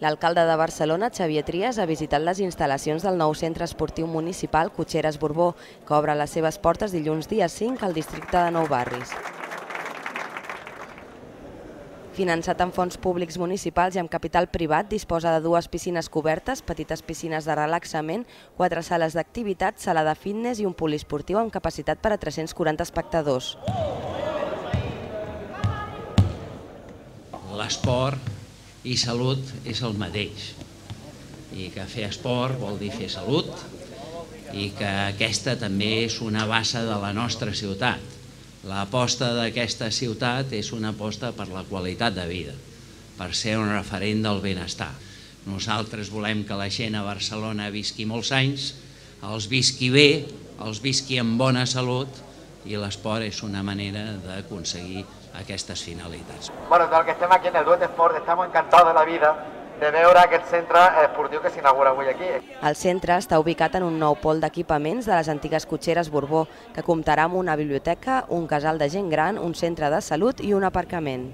L'alcalde de Barcelona, Xavier Trias, ha visitat les instal·lacions del nou centre esportiu municipal Cotxeres Borbó, que obre les seves portes dilluns dia 5 al districte de Nou Barris. Finançat amb fons públics municipals i amb capital privat, disposa de dues piscines cobertes, petites piscines de relaxament, quatre sales d'activitat, sala de fitness i un poliesportiu amb capacitat per a 340 espectadors. L'esport i salut és el mateix i que fer esport vol dir fer salut i que aquesta també és una base de la nostra ciutat. L'aposta d'aquesta ciutat és una aposta per la qualitat de vida, per ser un referent del benestar. Nosaltres volem que la gent a Barcelona visqui molts anys, els visqui bé, els visqui amb bona salut i l'esport és una manera d'aconseguir aquestes finalitats. Bueno, del que estem aquí en el Duet Esport, estem encantats de la vida de veure aquest centre esportiu que s'inaugura avui aquí. El centre està ubicat en un nou pol d'equipaments de les antigues cotxeres Borbó, que comptarà amb una biblioteca, un casal de gent gran, un centre de salut i un aparcament.